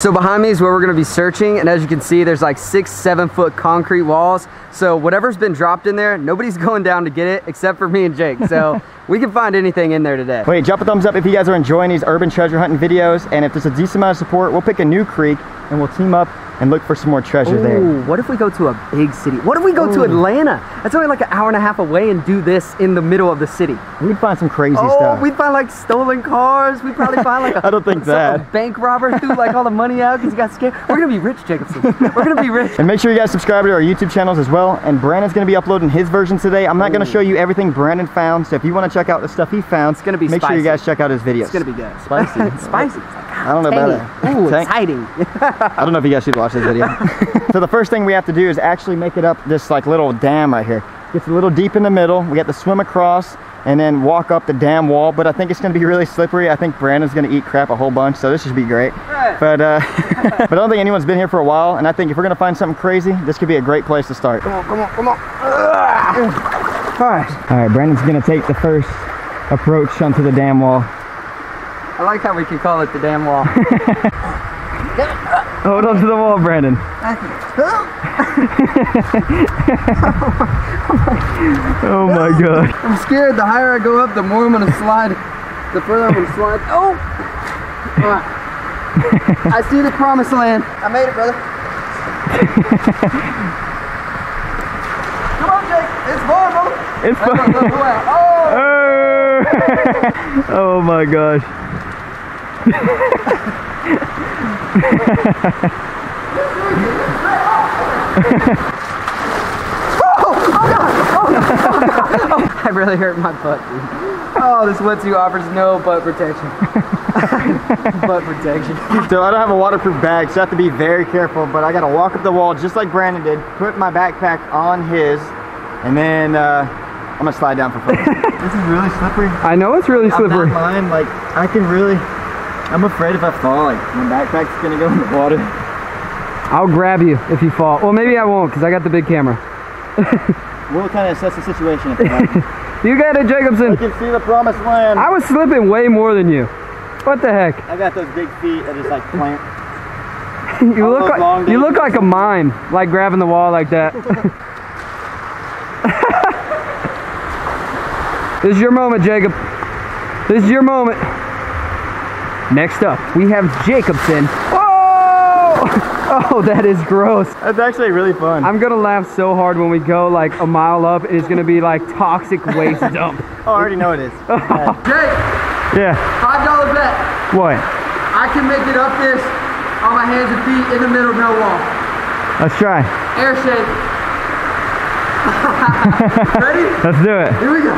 So behind me is where we're gonna be searching, and as you can see, there's like six, seven foot concrete walls. So whatever's been dropped in there, nobody's going down to get it except for me and Jake. So we can find anything in there today. Wait, drop a thumbs up if you guys are enjoying these urban treasure hunting videos. And if there's a decent amount of support, we'll pick a new creek and we'll team up and look for some more treasure there. What if we go to a big city? What if we go to Atlanta? That's only like an hour and a half away and do this in the middle of the city. We'd find some crazy Oh, stuff. we'd find like stolen cars. We'd probably find like a, I don't think some- a bank robber threw like all the money out because he got scared. We're gonna be rich, Jacobson. We're gonna be rich. And make sure you guys subscribe to our YouTube channels as well. And Brandon's gonna be uploading his version today. I'm not gonna show you everything Brandon found. So if you wanna check out the stuff he found, It's gonna be make sure you guys check out his videos. It's gonna be good. Spicy. Spicy. I don't know about it. Ooh, exciting. I don't know if you guys should watch this video. so the first thing we have to do is actually make it up this like little dam right here. Gets a little deep in the middle. We have to swim across and then walk up the dam wall. But I think it's gonna be really slippery. I think Brandon's gonna eat crap a whole bunch. So this should be great. Right. But uh, but I don't think anyone's been here for a while. And I think if we're gonna find something crazy, this could be a great place to start. Come on, come on, come on. All right. All right, Brandon's gonna take the first approach onto the dam wall. I like how we can call it the damn wall. Hold on to the wall, Brandon. Oh my god. I'm scared. The higher I go up, the more I'm gonna slide. The further I'm gonna slide. Oh! Right. I see the promised land. I made it, brother. Come on, Jake. It's brother. It's fun. Oh! oh my gosh. I really hurt my butt, dude. Oh, this wetsuit offers no butt protection. butt protection. So I don't have a waterproof bag, so I have to be very careful, but I gotta walk up the wall just like Brandon did, put my backpack on his, and then uh, I'm gonna slide down for fun. this is really slippery. I know it's really I'm slippery. not mine, like, I can really, I'm afraid if I fall, like, my backpack's gonna go in the water. I'll grab you if you fall. Well, maybe I won't because I got the big camera. We'll kind of assess the situation. You got it, I Jacobson. can see the promised land. I was slipping way more than you. What the heck? I got those big feet that just like plant. You All look like you look like a mime, like grabbing the wall like that. this is your moment, Jacob. This is your moment. Next up, we have Jacobson. Oh! Oh, that is gross. That's actually really fun. I'm gonna laugh so hard when we go like a mile up and it's gonna be like toxic waste dump. oh, I already know it is. Jake, yeah. five dollar bet. What? I can make it up this on my hands and feet in the middle of no wall. Let's try. Air shake. Ready? Let's do it. Here we go.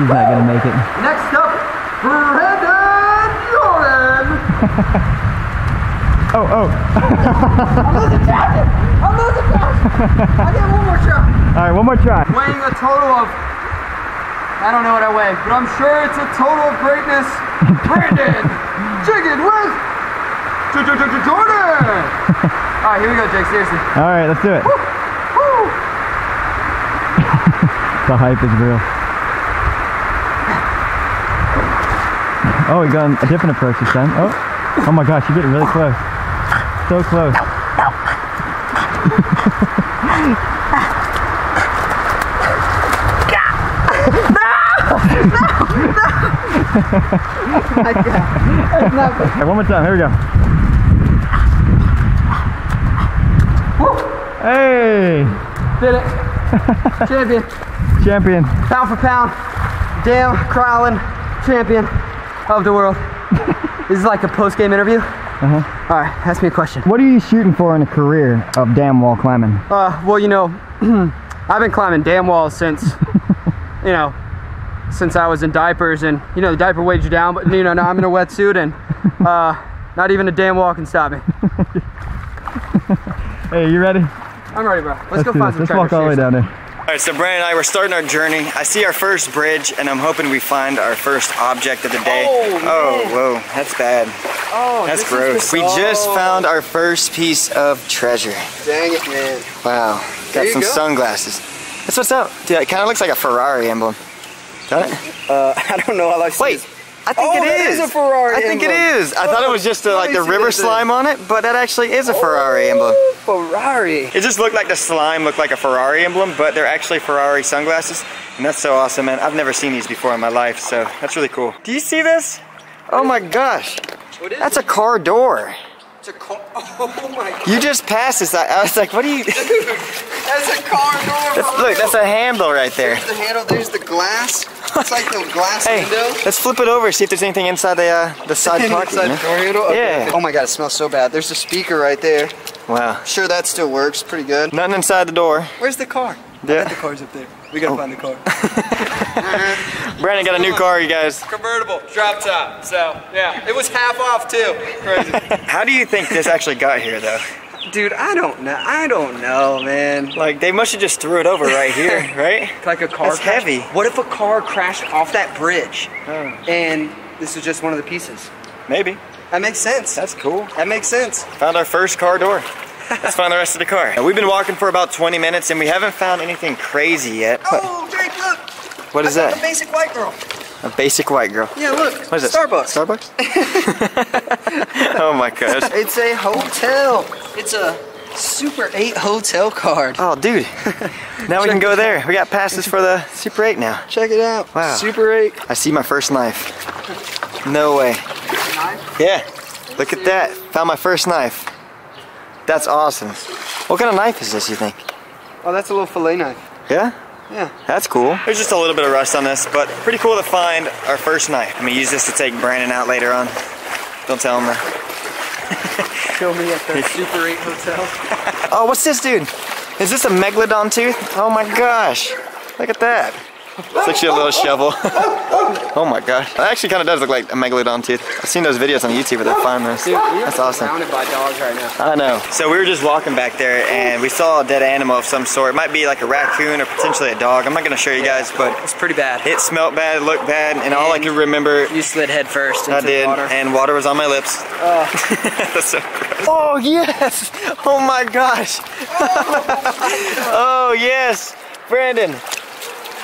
He's not gonna make it. Next up, Brandon Oh, oh. I'm losing track. I get one more shot. All right, one more try. Weighing a total of, I don't know what I weigh, but I'm sure it's a total of greatness. Brandon Chicken with J- J- J- Jordan. All right, here we go, Jake. Seriously. All right, let's do it. Woo. The hype is real. Oh, we got a different approach this time. Oh, oh my gosh, you're getting really close. So close. No! No! Okay, one more time. Here we go. Hey, Did it. Champion. champion. Pound for pound. Damn crawling champion of the world. this is like a post game interview. Uh-huh. All right, ask me a question. What are you shooting for in a career of dam wall climbing? Uh, well, you know, I've been climbing dam walls since, you know, since I was in diapers, and you know the diaper weighs you down. But you know now I'm in a wetsuit, and uh, not even a damn wall can stop me. Hey, you ready? I'm ready, bro. Let's, go find this. some Let's walk all the way down there. All right, so Brandon and I, we're starting our journey. I see our first bridge, and I'm hoping we find our first object of the day. Oh, man. whoa, that's bad. Oh, That's gross. We just Oh, found our first piece of treasure. Dang it, man. Wow, got some go. sunglasses. That's what's up. Dude, it kind of looks like a Ferrari emblem. Got it? Uh, I don't know. I like Wait, I think Oh, it is. is a Ferrari I think it emblem. is. I thought it was just a, like the river slime on it, but that actually is a Ferrari emblem. Ferrari. It just looked like the slime looked like a Ferrari emblem, but they're actually Ferrari sunglasses. And that's so awesome, man. I've never seen these before in my life, so that's really cool. Do you see this? Oh my gosh. What is That's it? a car door. It's a car. Oh my god. You just passed this. I I was like, what are you? That's a car door. That's, look, that's a handle right there. There's the handle. There's the glass. It's like the glass Hey, window. let's flip it over, see if there's anything inside the uh, the side pocket. Inside the door handle. Okay. Yeah. Oh my god, it smells so bad. There's a speaker right there. Wow. Sure, that still works. Pretty good. Nothing inside the door. Where's the car? Yeah. The car's up there. We gotta find the car. Brandon got a new car, you guys. Convertible, drop top. So yeah, it was half off too. Crazy. How do you think this actually got here, though? Dude, I don't know. I don't know, man. Like, they must have just threw it over right here, right? Like a car. That's crash- heavy. What if a car crashed off that bridge, Oh. and this is just one of the pieces? Maybe. That makes sense. That's cool. that makes sense. Found our first car door. Let's find the rest of the car. We've been walking for about 20 minutes and we haven't found anything crazy yet. Oh, Jake, look. What is I that? The basic white girl. A basic white girl. Yeah, look. What is it? Starbucks. Starbucks? oh my gosh. It's a hotel. It's a Super 8 hotel card. Oh, dude. Now we can go there. We got passes for the Super 8 now. Check it out. Wow. Super 8. I see my first knife. No way. Yeah. Look at that. Found my first knife. That's awesome. What kind of knife is this, you think? Oh, that's a little fillet knife. Yeah? Yeah. That's cool. There's just a little bit of rust on this, but pretty cool to find our first knife. I'm gonna use this to take Brandon out later on. Don't tell him that. Show me at the Super 8 hotel. Oh, what's this, dude? Is this a megalodon tooth? Oh my gosh. Look at that. It's actually a little shovel. oh my gosh. It actually kind of does look like a megalodon tooth. I've seen those videos on YouTube where they find those. That's awesome. Surrounded by dogs right now. I know. So we were just walking back there and we saw a dead animal of some sort. It might be like a raccoon or potentially a dog. I'm not gonna show you guys, but It's pretty bad. it smelt bad, it looked bad, and all I could remember You slid head first into I did, the water. and water was on my lips. That's so gross. Oh yes! Oh my gosh! oh yes! Brandon,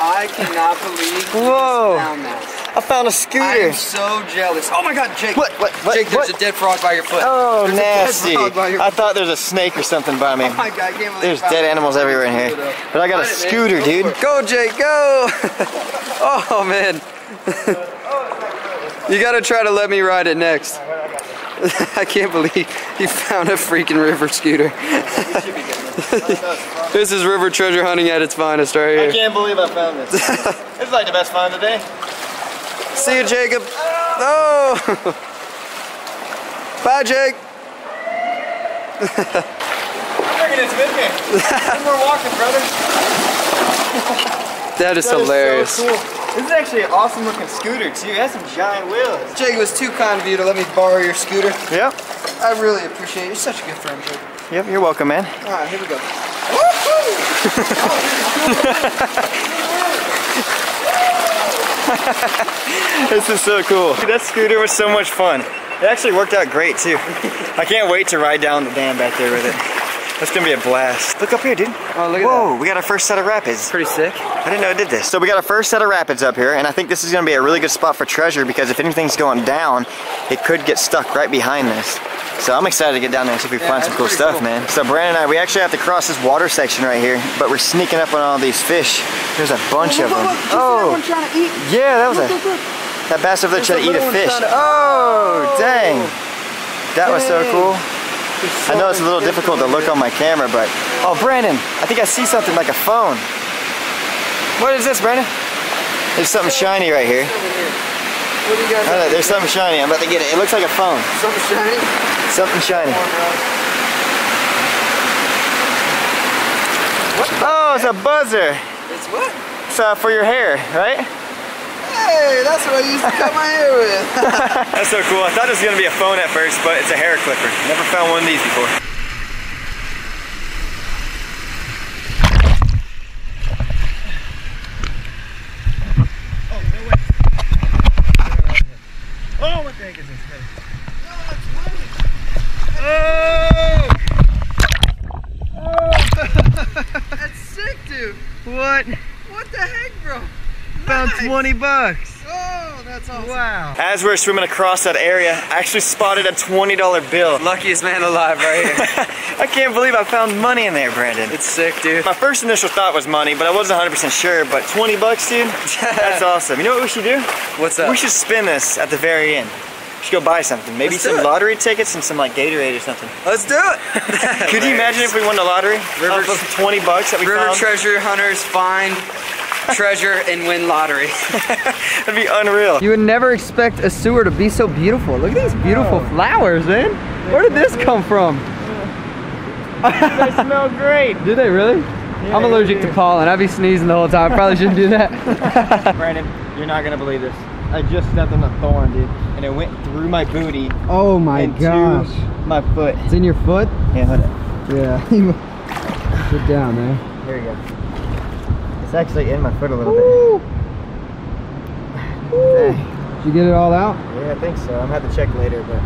I cannot believe Whoa. found that. I found a scooter. I am so jealous. Oh my god, Jake. What? What? What? Jake, there's what? a dead frog by your foot. Oh, There's a dead nasty! your I thought there was a snake or something by me. Oh my god, I can't believe There's dead animals everywhere in here. But I got a Find it, scooter, Go dude. Go, Jake, go! oh man. you gotta try to let me ride it next. I can't believe you found a freaking river scooter. This is river treasure hunting at its finest right here. I can't believe I found this. this is like the best find today. See you, Jacob. Oh! Bye, Jake. I'm bringing this with me. One more walking, brother. That is That is hilarious. so cool. This is actually an awesome looking scooter too. It has some giant wheels. Jake, it was too kind of you to let me borrow your scooter. Yeah. I really appreciate it. You're such a good friend, Jake. Yep, you're welcome, man. All right, here we go. This is so cool. That scooter was so much fun. It actually worked out great too. I can't wait to ride down the dam back there with it. That's gonna be a blast. Look up here, dude. Oh, look at Whoa, we got our first set of rapids. Pretty sick. I didn't know it did this. So we got our first set of rapids up here, and I think this is gonna be a really good spot for treasure because if anything's going down, it could get stuck right behind this. So I'm excited to get down there and see if we Yeah, find some cool stuff, cool. man. So Brandon and I, we actually have to cross this water section right here, but we're sneaking up on all these fish. There's a bunch of them. Oh, trying to eat. yeah, that was a that bass over there tried to eat a fish. to- oh, oh, dang. That was so Dang. cool. I know it's a little difficult to look on my camera, but oh, Brandon, I think I see something like a phone. What is this, Brandon? There's something shiny right here. What do you guys I don't know, there's something shiny. I'm about to get it. It looks like a phone. Something shiny? Something shiny. Oh, it's a buzzer. It's what? It's uh, for your hair, right? Hey, that's what I used to cut my hair with. That's so cool. I thought it was gonna be a phone at first, but it's a hair clipper. Never found one of these before. Oh, what the heck is this? that's sick, dude. What? What the heck, bro? Found Nice. 20 bucks. Oh, that's That's awesome. Wow. As we're swimming across that area, I actually spotted a $20 bill. Luckiest man alive right here. I can't believe I found money in there, Brandon. it's sick, dude. My first initial thought was money, but I wasn't 100% sure. But 20 bucks, dude, that's awesome. You know what we should do? What's up? We should spin this at the very end. We should go buy something. Maybe Let's some it. lottery tickets and some like Gatorade or something. Let's do it. Could you imagine if we won the lottery? River- Off 20 bucks that we River found? treasure hunters find treasure and win lottery. That'd be unreal. You would never expect a sewer to be so beautiful. Look at these beautiful flowers, man. Where did this come from? They smell great. Do they really? I'm allergic to pollen. I'd be sneezing the whole time. Probably shouldn't do that. Brandon, you're not gonna believe this. I just stepped on a thorn, dude, and it went through my booty oh my into my foot. It's in your foot? Yeah, hold it. Yeah. Sit down, man. Here you go. It's actually in my foot a little Woo. bit. Dang. Did you get it all out? Yeah, I think so. I'm gonna have to check later, but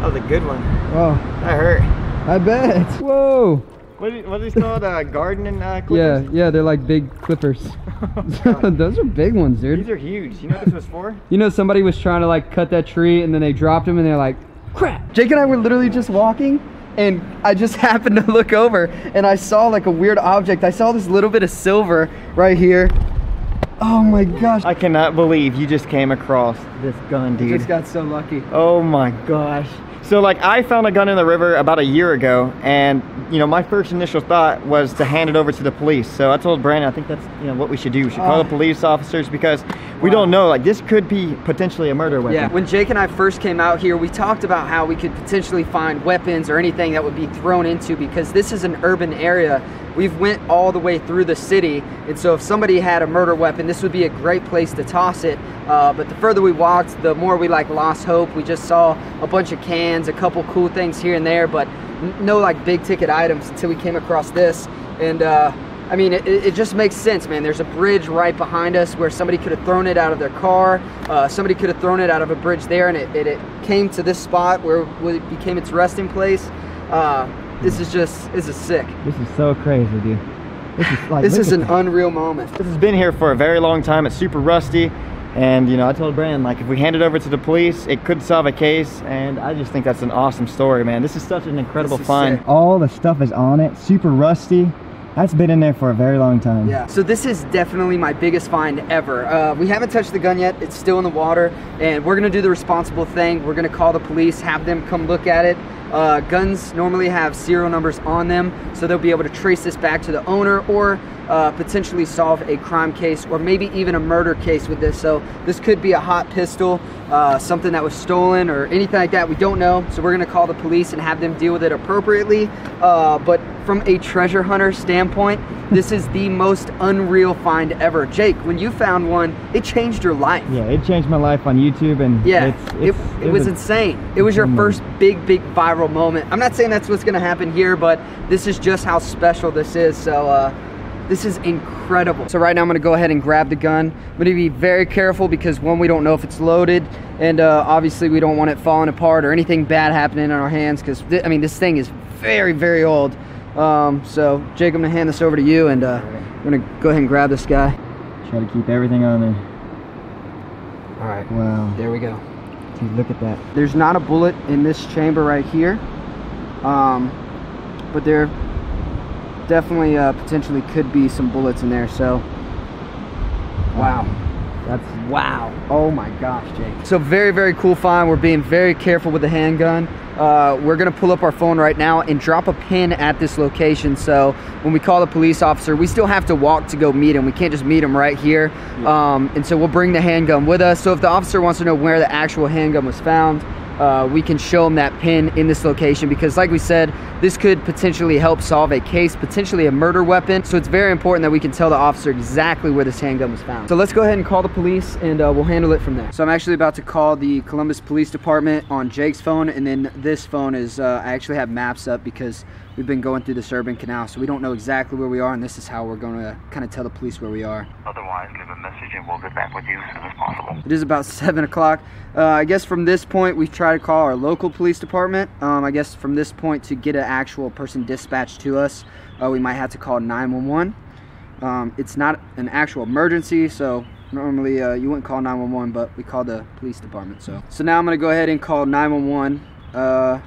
that was a good one. Oh, That hurt. I bet. Whoa. What is, what is these called? Uh, gardening uh, Yeah, clippers? yeah, they're like big clippers. Those are big ones, dude. These are huge. You know what this was for? You know, somebody was trying to like cut that tree and then they dropped him and they're like, crap. Jake and I were literally just walking and I just happened to look over and I saw like a weird object. I saw this little bit of silver right here. Oh my gosh. I cannot believe you just came across this gun, I dude. just got so lucky. Oh my gosh. So like I found a gun in the river about a year ago and you know my first initial thought was to hand it over to the police. So I told Brandon I think that's you know what we should do. We should call the police officers because we don't know like this could be potentially a murder weapon. Yeah, when Jake and I first came out here, we talked about how we could potentially find weapons or anything that would be thrown into because this is an urban area. We've went all the way through the city, and so if somebody had a murder weapon, this would be a great place to toss it. Uh, but the further we walked, the more we like lost hope. We just saw a bunch of cans, a couple cool things here and there, but no like big ticket items until we came across this. And uh, I mean, it, it just makes sense, man. There's a bridge right behind us where somebody could have thrown it out of their car. Uh, somebody could have thrown it out of a bridge there, and it, it, it came to this spot where it became its resting place. Uh, this is just, this is sick. This is so crazy, dude. This is like This is at an unreal moment. This has been here for a very long time. It's super rusty. And you know, I told Brandon like if we hand it over to the police, it could solve a case. And I just think that's an awesome story, man. This is such an incredible find. sick. All the stuff is on it, super rusty. That's been in there for a very long time. Yeah. So this is definitely my biggest find ever. Uh, we haven't touched the gun yet. It's still in the water, and we're gonna do the responsible thing. We're gonna call the police, have them come look at it. Uh, guns normally have serial numbers on them, so they'll be able to trace this back to the owner or uh, potentially solve a crime case or maybe even a murder case with this. So this could be a hot pistol, uh, something that was stolen or anything like that. We don't know. So we're gonna call the police and have them deal with it appropriately. Uh, but from a treasure hunter standpoint, this is the most unreal find ever. Jake, when you found one, it changed your life. Yeah, it changed my life on YouTube and Yeah, it's, it, it's, it was a- insane. It was your first big, big viral moment. I'm not saying that's what's gonna happen here, but this is just how special this is. So, uh, this is incredible. So right now I'm gonna go ahead and grab the gun. I'm gonna be very careful because one, we don't know if it's loaded, and uh, obviously we don't want it falling apart or anything bad happening in our hands because, I mean, this thing is very, very old. Um, so, Jake, I'm gonna hand this over to you, and uh, I'm gonna go ahead and grab this guy. Try to keep everything on there. All right, Wow. there we go. Look at that. There's not a bullet in this chamber right here, um, but there definitely uh, potentially could be some bullets in there. So, wow, That's wow, oh my gosh, Jake. So very very cool find. We're being very careful with the handgun. Uh, we're gonna pull up our phone right now and drop a pin at this location. So when we call the police officer, we still have to walk to go meet him. We can't just meet him right here. Um, and so we'll bring the handgun with us. So if the officer wants to know where the actual handgun was found, uh, we can show them that pin in this location because like we said this could potentially help solve a case potentially a murder weapon. So it's very important that we can tell the officer exactly where this handgun was found. So let's go ahead and call the police and uh, we'll handle it from there. So i'm actually about to call the columbus police department on jake's phone and then this phone is uh, i actually have maps up because we've been going through this urban canal so we don't know exactly where we are and this is how we're going to kind of tell the police where we are Otherwise, leave a message and we'll get back with you as soon as possible. it is about seven o'clock. Uh, I guess from this point, we try to call our local police department. Um, I guess from this point to get an actual person dispatched to us, uh, we might have to call 911. Um, it's not an actual emergency, so Normally, uh, you wouldn't call 911, but we called the police department. So, so now I'm gonna go ahead and call 911, uh,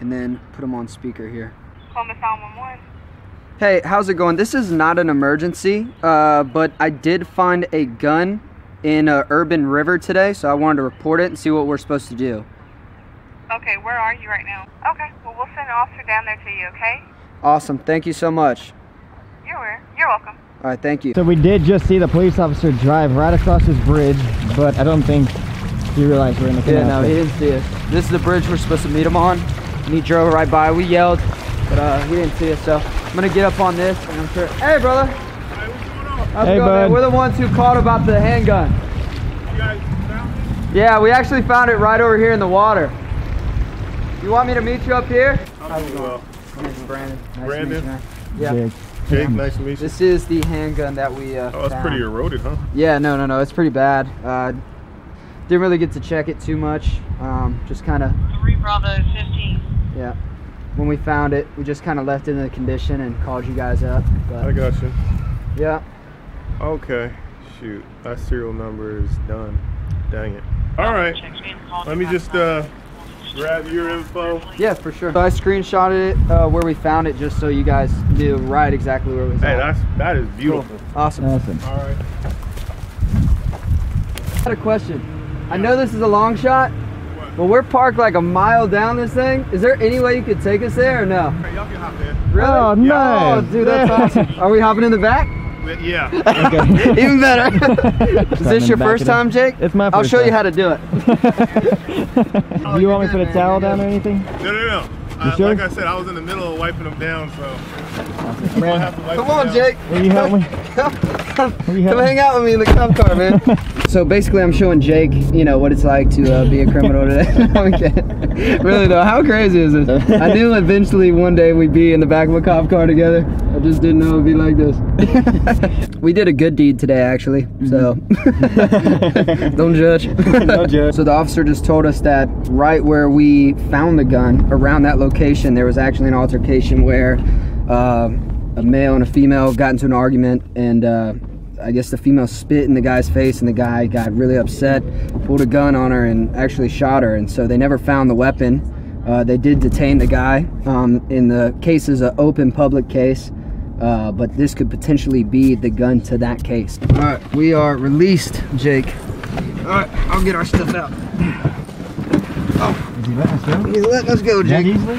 and then put them on speaker here. Columbus 911. Hey, how's it going? This is not an emergency, uh, but I did find a gun in uh, Urban River today, so I wanted to report it and see what we're supposed to do. Okay, where are you right now? Okay, well, we'll send an officer down there to you, okay? Awesome. Thank you so much. You're, where? You're welcome. All right. Thank you. So we did just see the police officer drive right across this bridge, but I don't think he realized we're in the Yeah, canal. no, he didn't see us. This is the bridge we're supposed to meet him on. And he drove right by. We yelled, but uh, he didn't see us. So I'm gonna get up on this, and I'm sure. Hey, brother. How's Hey, it going, man? bud. We're the ones who called about the handgun. Yeah, we actually found it right over here in the water. You want me to meet you up here? How's it going? My name's Brandon. Nice to meet you, man. Yeah. Jake. Jake, nice to meet you. This is the handgun that we. Uh, Oh, it's found. pretty eroded, huh? Yeah, no, no, no. It's pretty bad. Uh, didn't really get to check it too much. Um, just kind of, 3 Bravo 15. yeah. When we found it, we just kind of left it in the condition and called you guys up. But, I got you. yeah, Okay. Shoot, that serial number is done. Dang it. All right. Let me just uh, grab your info. yeah, for sure. So I screenshotted it uh, where we found it, just so you guys knew right exactly where it was. Hey, at. that's that is Cool. beautiful. Awesome. Awesome. All right. I had a question. I know this is a long shot, but we're parked like a mile down this thing. Is there any way you could take us there or no? Hey, y'all can hop in. Really? Oh, Oh, nice. dude, that's awesome. Are we hopping in the back? Yeah. Okay. Even better. Is this your first of the- time, Jake? It's my first I'll first show you how to do it. Do you want me to put a towel down or anything? No, no, no. Uh, sure? Like I said, I was in the middle of wiping them down, so I'm gonna Brandon, have to wipe Come on, down. Jake. will you help me? Come, come, you help come me? hang out with me in the cop car, man. so basically, I'm showing Jake, you know, what it's like to uh, be a criminal today. Really though, how crazy is this? I knew eventually one day we'd be in the back of a cop car together. I just didn't know it'd be like this. we did a good deed today, actually. So don't judge. Don't judge. So the officer just told us that right where we found the gun, around that location, there was actually an altercation where uh, a male and a female got into an argument, and uh, I guess the female spit in the guy's face, and the guy got really upset, pulled a gun on her, and actually shot her. And so they never found the weapon. Uh, they did detain the guy. Um, in the case is an open public case. Uh, but this could potentially be the gun to that case. All right, we are released, Jake. All right, I'll get our stuff out. Oh, is he letting us go? Yeah, let- Let's go, That Jake. easily?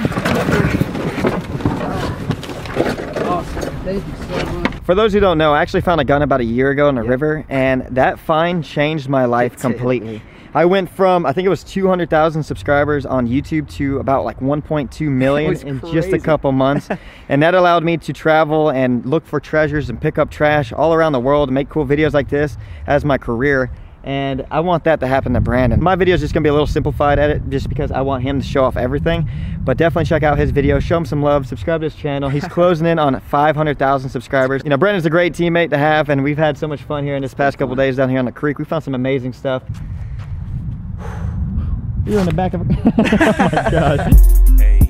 Awesome. Thank you so much. For those who don't know, I actually found a gun about a year ago in a river, and that find changed my life completely. I went from I think it was 200,000 subscribers on YouTube to about like 1.2 million in just a couple months, and that allowed me to travel and look for treasures and pick up trash all around the world and make cool videos like this as my career. And I want that to happen to Brandon. My video is just gonna be a little simplified edit just because I want him to show off everything. But definitely check out his video, show him some love, subscribe to his channel. He's closing in on 500,000 subscribers. You know, Brandon's a great teammate to have, and we've had so much fun here in this past couple days down here on the creek. We found some amazing stuff. You're in the back of a... oh my gosh.